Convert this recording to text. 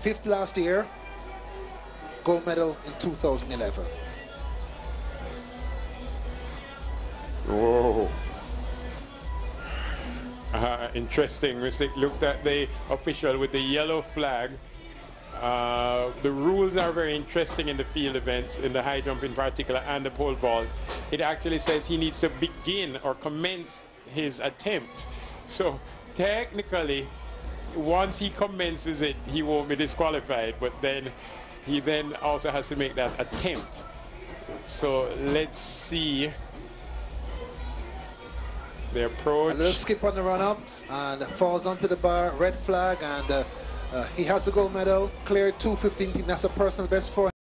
Fifth last year, gold medal in 2011. Whoa. Uh, interesting. We looked at the official with the yellow flag. Uh, the rules are very interesting in the field events, in the high jump in particular, and the pole vault. It actually says he needs to begin or commence his attempt. So technically, once he commences it, he won't be disqualified. But then he then also has to make that attempt. So let's see the approach. A little skip on the run up and falls onto the bar, red flag, and uh, uh, he has the gold medal, Clear 215. That's a personal best for